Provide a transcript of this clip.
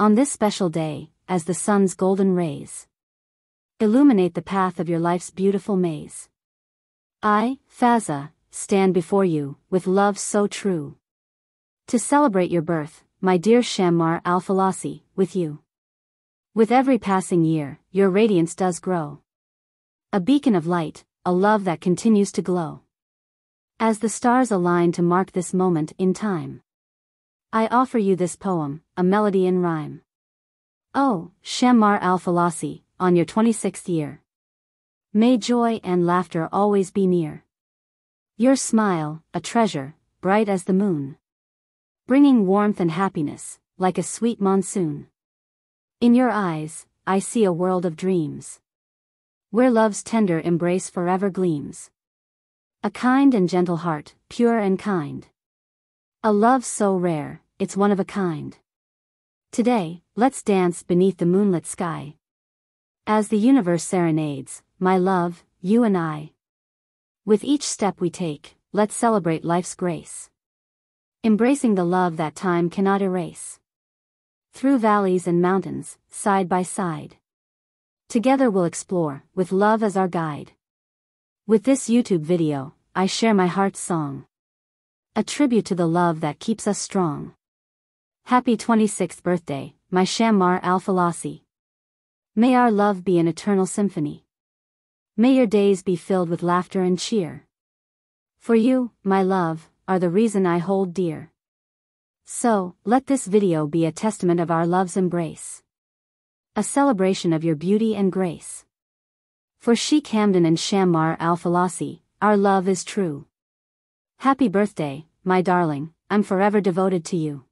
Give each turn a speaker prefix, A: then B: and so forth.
A: On this special day, as the sun's golden rays illuminate the path of your life's beautiful maze. I, Fazza, stand before you, with love so true. To celebrate your birth, my dear Shammar al Falasi, with you. With every passing year, your radiance does grow. A beacon of light, a love that continues to glow. As the stars align to mark this moment in time. I offer you this poem, a melody in rhyme. Oh, Shammar al-Falasi, on your 26th year. May joy and laughter always be near. Your smile, a treasure, bright as the moon. Bringing warmth and happiness, like a sweet monsoon. In your eyes, I see a world of dreams. Where love's tender embrace forever gleams. A kind and gentle heart, pure and kind. A love so rare, it's one of a kind. Today, let's dance beneath the moonlit sky. As the universe serenades, my love, you and I. With each step we take, let's celebrate life's grace. Embracing the love that time cannot erase. Through valleys and mountains, side by side. Together we'll explore, with love as our guide. With this YouTube video, I share my heart's song. A tribute to the love that keeps us strong. Happy 26th birthday, my Shammar al-Falasi. May our love be an eternal symphony. May your days be filled with laughter and cheer. For you, my love, are the reason I hold dear. So, let this video be a testament of our love's embrace. A celebration of your beauty and grace. For Sheikh Hamdan and Shammar al-Falasi, our love is true. Happy birthday, my darling, I'm forever devoted to you.